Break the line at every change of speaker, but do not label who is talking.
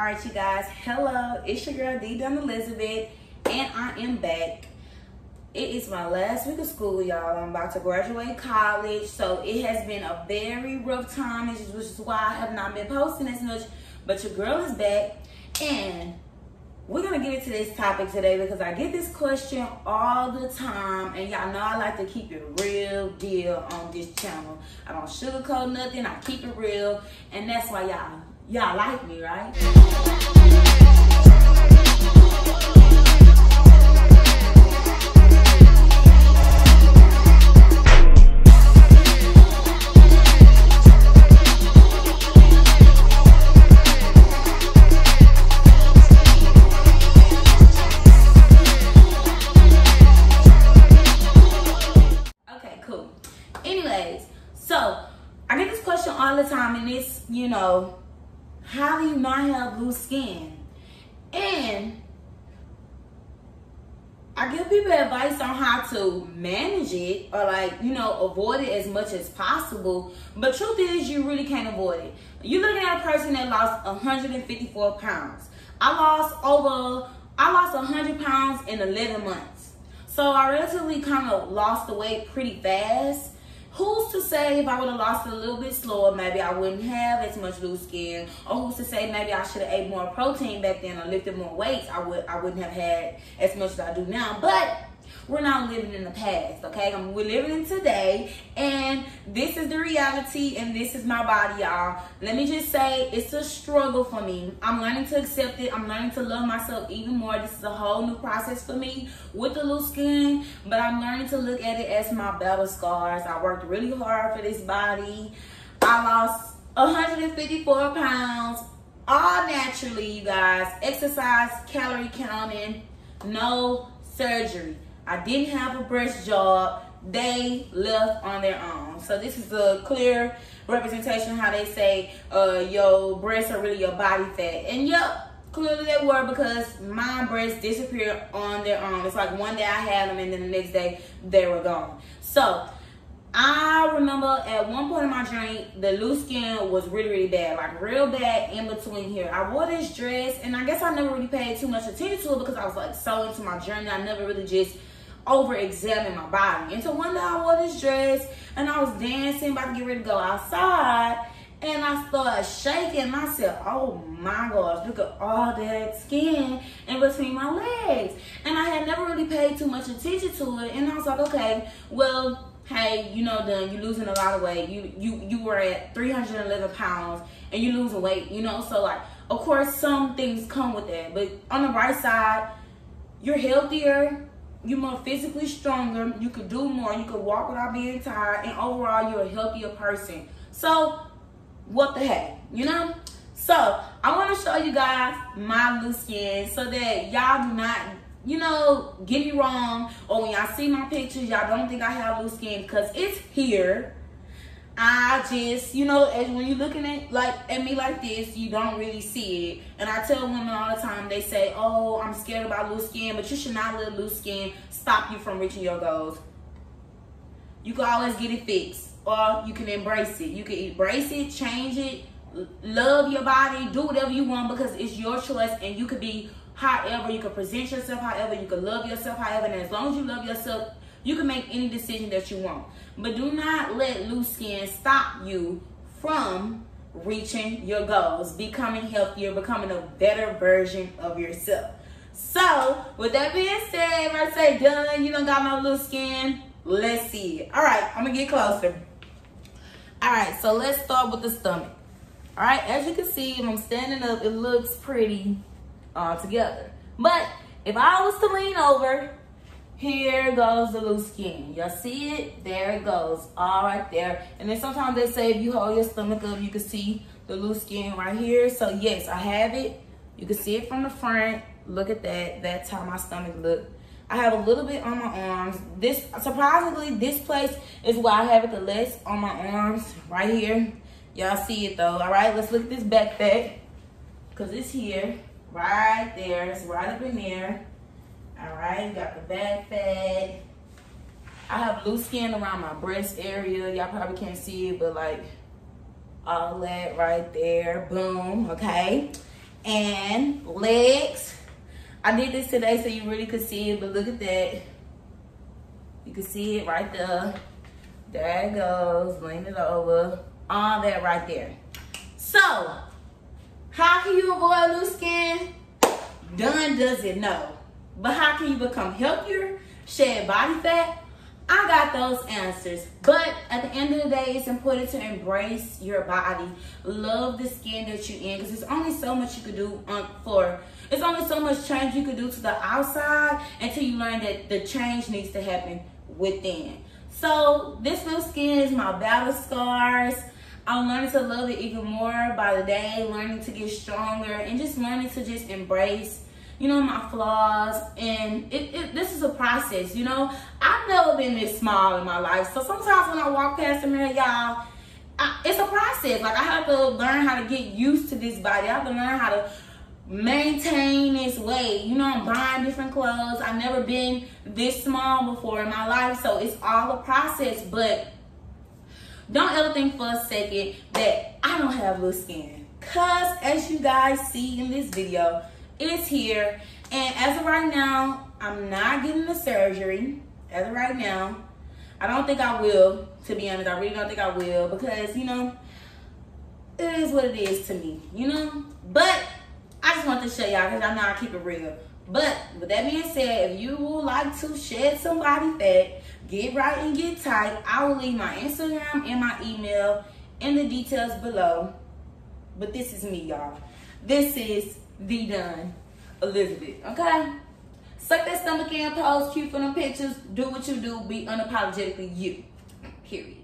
All right, you guys. Hello, it's your girl D Dawn Elizabeth, and I am back. It is my last week of school, y'all. I'm about to graduate college, so it has been a very rough time, which is why I have not been posting as much. But your girl is back, and we're gonna get into this topic today because I get this question all the time, and y'all know I like to keep it real deal on this channel. I don't sugarcoat nothing. I keep it real, and that's why y'all y'all like me, right? Okay, cool. Anyways, so I get this question all the time, and it's, you know, how do you not have loose skin? And I give people advice on how to manage it or like, you know, avoid it as much as possible. But truth is you really can't avoid it. You're looking at a person that lost 154 pounds. I lost over, I lost 100 pounds in 11 months. So I relatively kind of lost the weight pretty fast. Who's to say if I would have lost a little bit slower, maybe I wouldn't have as much loose skin? Or who's to say maybe I should have ate more protein back then or lifted more weights? I would I wouldn't have had as much as I do now. But we're not living in the past, okay? We're living in today, and this is the reality, and this is my body, y'all. Let me just say, it's a struggle for me. I'm learning to accept it. I'm learning to love myself even more. This is a whole new process for me with the loose skin, but I'm learning to look at it as my battle scars. I worked really hard for this body. I lost 154 pounds, all naturally, you guys. Exercise, calorie counting, no surgery. I didn't have a breast job. They left on their own. So this is a clear representation how they say uh, your breasts are really your body fat. And yep, clearly they were because my breasts disappeared on their own. It's like one day I had them and then the next day they were gone. So I remember at one point in my journey, the loose skin was really, really bad, like real bad in between here. I wore this dress, and I guess I never really paid too much attention to it because I was like so into my journey. I never really just over examined my body. And so one day I wore this dress, and I was dancing, about to get ready to go outside, and I started shaking. Said, "Oh my gosh, look at all that skin in between my legs." And I had never really paid too much attention to it, and I was like, "Okay, well." hey, you know, then you're losing a lot of weight. You you you were at 311 pounds and you're losing weight, you know. So like, of course, some things come with that, but on the right side, you're healthier. You're more physically stronger. You could do more. You could walk without being tired, and overall, you're a healthier person. So, what the heck, you know? So, I want to show you guys my loose skin so that y'all do not you know, get me wrong, or when y'all see my pictures, y'all don't think I have loose skin because it's here. I just, you know, as when you're looking at like at me like this, you don't really see it. And I tell women all the time, they say, "Oh, I'm scared about loose skin," but you should not let loose skin stop you from reaching your goals. You can always get it fixed, or you can embrace it. You can embrace it, change it, love your body, do whatever you want because it's your choice, and you could be however you can present yourself, however you can love yourself, however, and as long as you love yourself, you can make any decision that you want. But do not let loose skin stop you from reaching your goals, becoming healthier, becoming a better version of yourself. So, with that being said, I say done, you don't got my loose skin, let's see. All right, I'm gonna get closer. All right, so let's start with the stomach. All right, as you can see, if I'm standing up, it looks pretty all together. But if I was to lean over, here goes the loose skin. Y'all see it? There it goes. All right there. And then sometimes they say if you hold your stomach up, you can see the loose skin right here. So yes, I have it. You can see it from the front. Look at that. That's how my stomach look. I have a little bit on my arms. This, surprisingly, this place is where I have it the less on my arms, right here. Y'all see it though, all right? Let's look at this backpack, because it's here. Right there. It's right up in there. Right, you got the back fat. I have loose skin around my breast area. Y'all probably can't see it, but like all that right there. Boom, okay? and legs. I did this today so you really could see it, but look at that. You can see it right there. There it goes, lean it over. All that right there. So, how can you avoid loose skin? Done does it know. But how can you become healthier, shed body fat? I got those answers. But at the end of the day, it's important to embrace your body. Love the skin that you're in because there's only so much you can do um, for, it's only so much change you can do to the outside until you learn that the change needs to happen within. So this little skin is my battle scars. I'm learning to love it even more by the day, learning to get stronger and just learning to just embrace you know, my flaws. And it, it, this is a process, you know. I've never been this small in my life. So sometimes when I walk past the mirror, y'all, it's a process. Like I have to learn how to get used to this body. I have to learn how to maintain this weight. You know, I'm buying different clothes. I've never been this small before in my life. So it's all a process. But don't ever think for a second that I don't have loose skin. Cause as you guys see in this video, is here. And as of right now, I'm not getting the surgery. As of right now, I don't think I will, to be honest. I really don't think I will because, you know, it is what it is to me, you know? But I just want to show y'all because I know I keep it real. But with that being said, if you would like to shed some body fat, get right and get tight, I will leave my Instagram and my email in the details below. But this is me, y'all. This is the Dawn Elizabeth. Okay? Suck that stomach in, pose cute for them pictures, do what you do, be unapologetically you. Period.